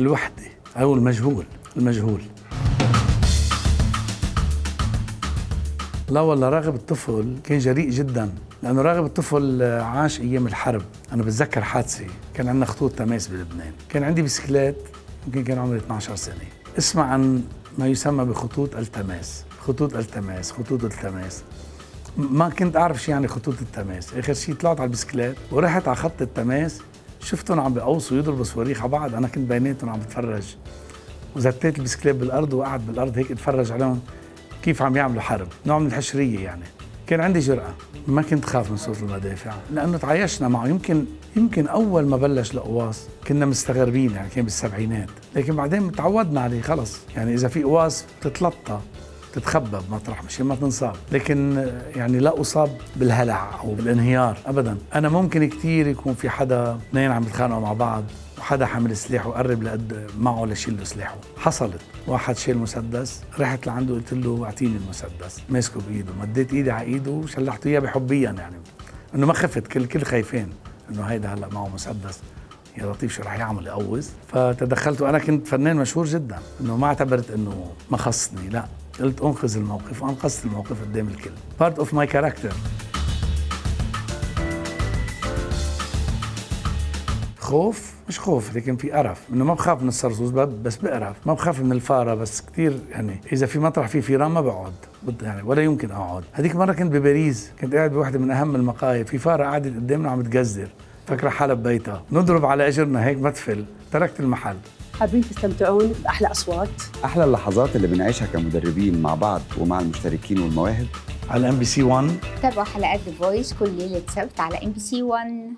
الوحده أو المجهول المجهول. لا والله راغب الطفل كان جريء جدا لأنه راغب الطفل عاش أيام الحرب. أنا بتذكر حادثة كان عندنا خطوط تماس بلبنان. كان عندي بسكليت يمكن كان عمري 12 سنة. اسمع عن ما يسمى بخطوط التماس. خطوط التماس خطوط التماس. ما كنت أعرف شو يعني خطوط التماس. آخر شيء طلعت على البسكليت ورحت على خط التماس. شفتهم عم بيقوصوا يضربوا صواريخ على بعض. أنا كنت بيناتهم عم بتفرج. وزتيت البسكليت بالأرض وقعد بالأرض هيك اتفرج عليهم كيف عم يعملوا حرب. نوع من الحشرية يعني. كان عندي جرأة. ما كنت خاف من صوت المدافع. لأنه تعايشنا معه. يمكن يمكن أول ما بلش القواص كنا مستغربين يعني كان بالسبعينات. لكن بعدين تعودنا عليه خلص. يعني إذا في قواص بتتلطى. تتخبى بمطرح مشان ما تنصاب لكن يعني لا أصاب بالهلع أو بالانهيار ابدا. أنا ممكن كثير يكون في حدا اثنين عم يتخانقوا مع بعض وحدا حامل سلاح وقرب لقد معه لشيل له سلاحه حصلت. واحد شيل مسدس رحت لعنده قلت له أعطيني المسدس. ماسكه بإيده. مديت إيدي على إيده وشلحته إياه بحبيا يعني. إنه ما خفت كل كل خايفين. إنه هيدا هلأ معه مسدس. يا لطيف شو رح يعمل يقوص. فتدخلت وأنا كنت فنان مشهور جدا. إنه ما اعتبرت إنه ما خصني لا. قلت أنقذ الموقف وانقذت الموقف قدام الكل. part of my character خوف؟ مش خوف لكن في قرف. إنه ما بخاف من الصرصور بس بقرف. ما بخاف من الفارة بس كثير يعني. إذا في مطرح فيه فيران ما بقعد. يعني ولا يمكن أقعد. هذيك مرة كنت بباريس. كنت قاعد بوحدة من أهم المقاهي في فارة قعدت قدامنا عم تجزر. فكره حالها ببيتها نضرب على أجرنا هيك مدفل. تركت المحل. حابين تستمتعون بأحلى أصوات؟ أحلى اللحظات اللي بنعيشها كمدربين مع بعض ومع المشتركين والمواهب. على MBC 1 تابعوا حلقات ذا فويس كل ليلة سبت على ام بي سي 1